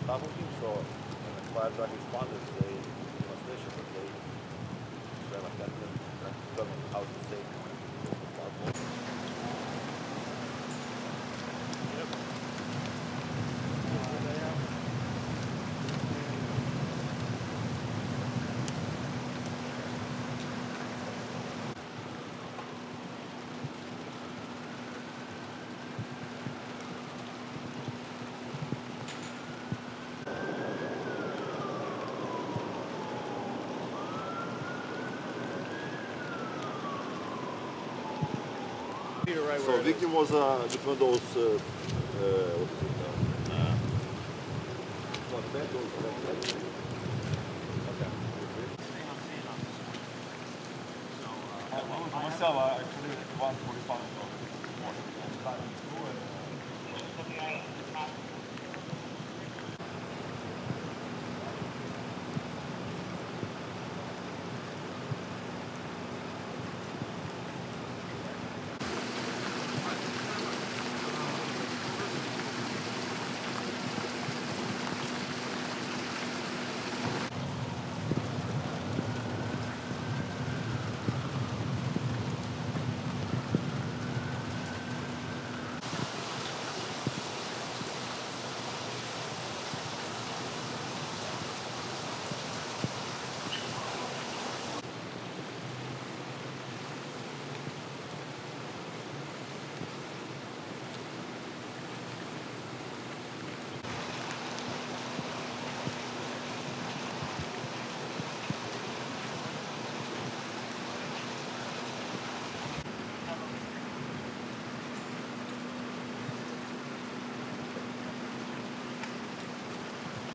talking, so when the fire truck responded, they demonstration, but they swear like that, Peter, right So where it is. victim was uh, between those. Uh, uh, what is it? Uh, not bad, those left side. Myself, I actually 145